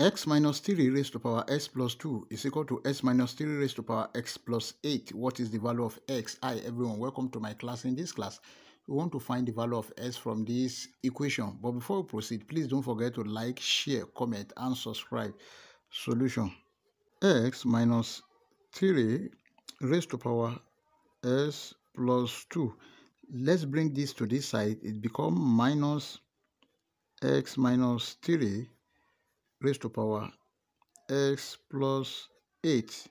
x minus 3 raised to power s plus 2 is equal to s minus 3 raised to power x plus 8. What is the value of x? Hi everyone, welcome to my class. In this class, we want to find the value of s from this equation. But before we proceed, please don't forget to like, share, comment, and subscribe. Solution. x minus 3 raised to power s plus 2. Let's bring this to this side. It become minus x minus 3 raised to power x plus 8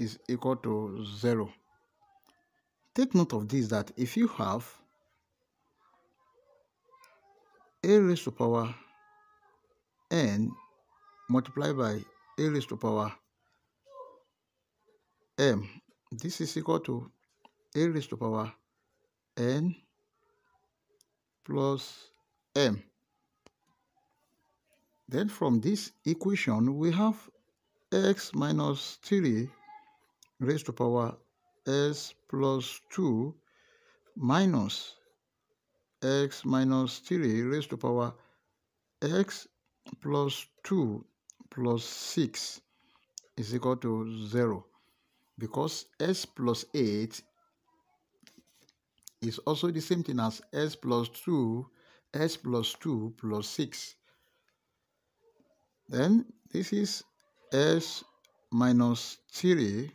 is equal to 0. Take note of this that if you have a raised to power n multiplied by a raised to power m, this is equal to a raised to power n plus m. Then from this equation, we have x minus 3 raised to power s plus 2 minus x minus 3 raised to power x plus 2 plus 6 is equal to 0 because s plus 8 is also the same thing as s plus 2 s plus 2 plus 6 then this is s minus 3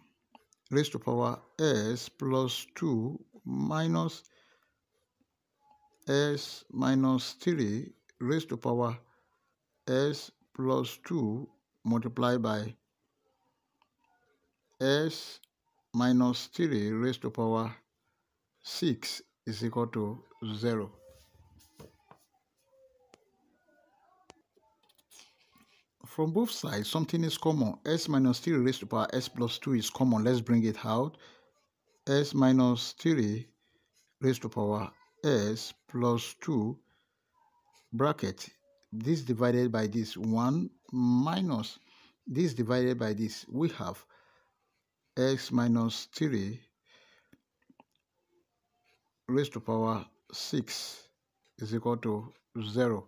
raised to power s plus 2 minus s minus 3 raised to power s plus 2 multiplied by s minus 3 raised to power 6 is equal to 0. From both sides, something is common. s minus 3 raised to power s plus 2 is common. Let's bring it out. s minus 3 raised to power s plus 2 bracket this divided by this 1 minus this divided by this we have x minus 3 raised to power 6 is equal to 0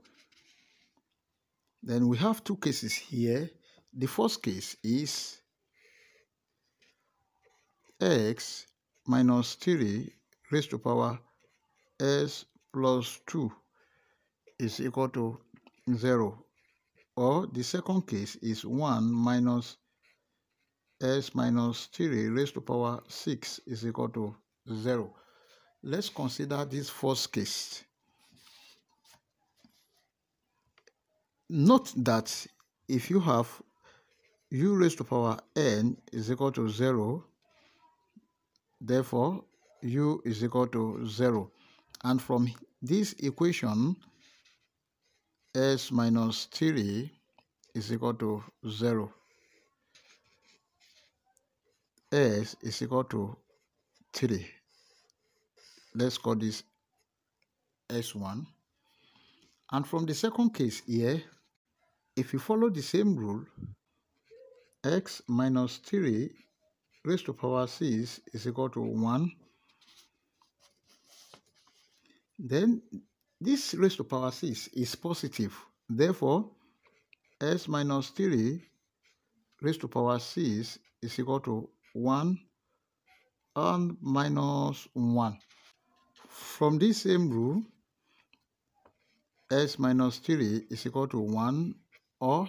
then we have two cases here. The first case is x minus 3 raised to power s plus 2 is equal to 0. Or the second case is 1 minus s minus 3 raised to power 6 is equal to 0. Let's consider this first case. Note that if you have u raised to power n is equal to 0, therefore u is equal to 0. And from this equation, s minus 3 is equal to 0. s is equal to 3. Let's call this s1. And from the second case here, if you follow the same rule, x minus 3 raised to power 6 is equal to 1. Then this raised to power 6 is positive. Therefore, s minus 3 raised to power 6 is equal to 1 and minus 1. From this same rule, s minus 3 is equal to 1 or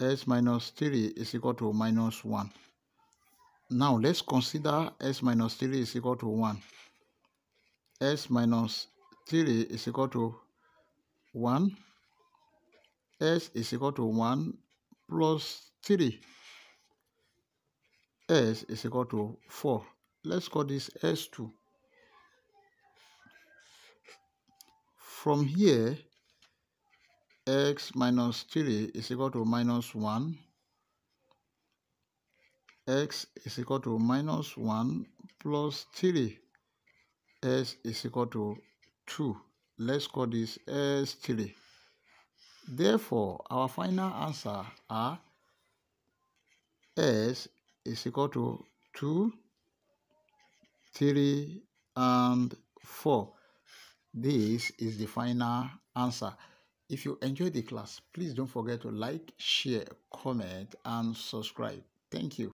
s minus 3 is equal to minus 1. Now let's consider s minus 3 is equal to 1. s minus 3 is equal to 1. s is equal to 1 plus 3. s is equal to 4. Let's call this s2. From here, x minus 3 is equal to minus 1 x is equal to minus 1 plus 3 s is equal to 2 let's call this s3 therefore our final answer are s is equal to 2 3 and 4 this is the final answer If you enjoyed the class, please don't forget to like, share, comment, and subscribe. Thank you.